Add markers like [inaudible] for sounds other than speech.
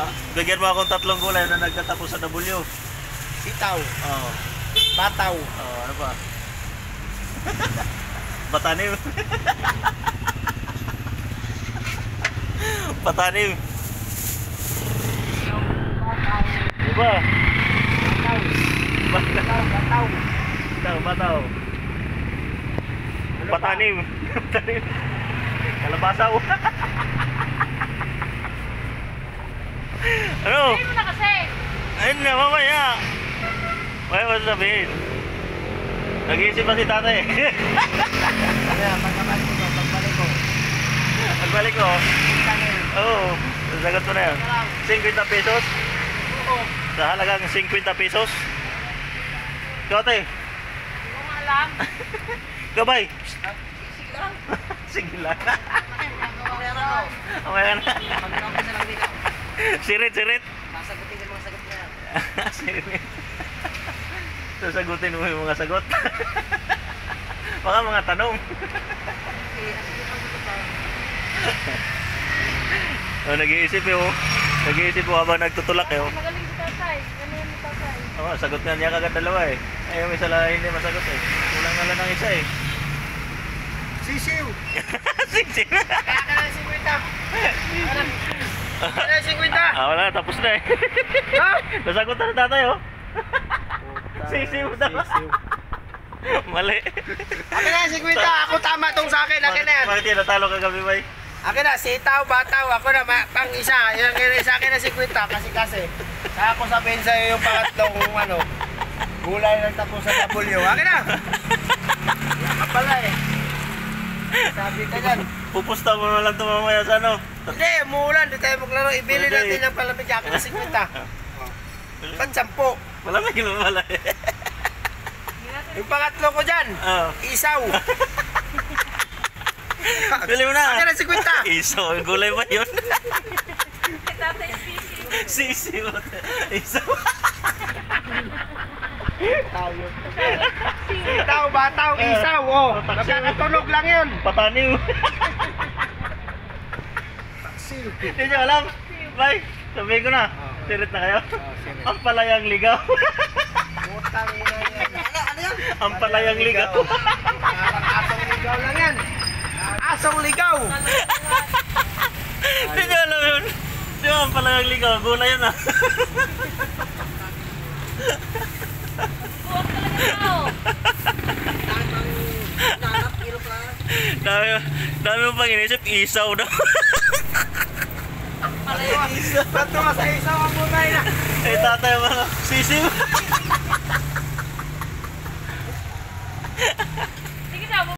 Ah, bigyan mo akong tatlong gulay na nagtatapos sa W. Sitaw. Oo. Bataw. Oh, ano pa? [laughs] Batanim. [laughs] Batanim. Diba? Bataw. Bataw. Bataw. Bataw, bataw. Ano? Batanim. [laughs] Batanim. Kalabasaw. Ano? Sabihin mo na kasi. Ayun na, mamaya. May mo sabihin. Nag-iisip pa si tatay. Kaya pagkabalik ko, pagbalik ko. Pagbalik ko, oo, sagot mo na yan. 50 pesos? Oo. Sa halagang 50 pesos? Ate. Hindi ko alam. Gabay. Sige lang. [laughs] Sige lang. Mamaya na. Mamaya na. Pagkakapit sa lang dito. Sirit, sirit. Sasagutin yung mga sagot niya. [laughs] sirit. Sasagutin mo yung mga sagot. [laughs] Baka mga tanong. [laughs] Oh, nag-iisip eh, oh. Nag-iisip po habang nagtutulak eh, oh. Magaling si tatay. Ganyan si tatay. Oo, sagot nga niya kagad dalawa eh. Ay, yung isa lang hindi masagot eh. Kulang na lang ng isa eh. Sisiw. Sisi. Kaya ka na 50. Kaya na 50. Ah, wala, tapos na eh. Ha? Nasagot na tatay oh. Sisiw daw. Mali. Akin na 50. Ako tama tong sa akin. Akin na yan. Bakit yun, natalo ka gabi ba eh? Akin na, sitaw, bataw. Ako na, ma- pang isa. Yung sa akin na 50. Kasi kasi. Kaya ako sabihin sa'yo yung pangatlong ano. Gulay ng tapos sa W. Akin na. Yan ka pala eh. Sabi ka dyan. Pupusta mo na lang ito mamaya sa ano. Hindi, umuulan. Hindi tayo maglaro. Ibili Hindi. natin ng palamig. [laughs] Akin na 50. Pan 10. Malamig naman pala [laughs] eh. Yung pangatlo ko dyan. Oh. Isaw. [laughs] Bili mo na. Akin na 50. Iso, gulay ba yun? Sisi. Sisi mo. Yun. Sitaw, bataw, isaw. Oh, magkakatunog lang yun. Pataniw. Taksil. Hindi nyo alam. Bye. Sabihin ko na. Sirit na kayo. sirit. Ang palayang ligaw. Putang ina yan. Ano, ano yan? Ang palayang ligaw. Asong ligaw lang yan. Asong ligaw. Hindi nyo alam yun. Di ba ang palayang ligaw? Gulay yun ah. Buwag talaga tao. Dami, dami mo pang inisip. Isaw daw. Ba't tumas sa isaw ang bunay na? eh tatay mo. Sisiw.